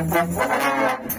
Thank you.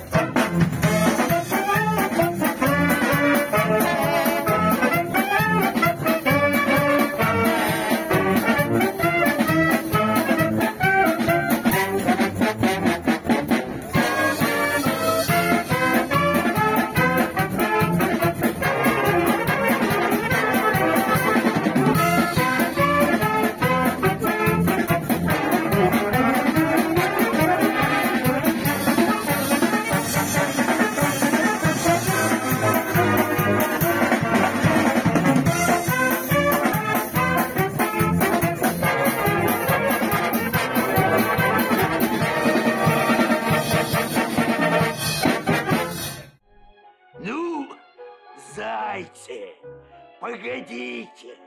Зайцы, погодите.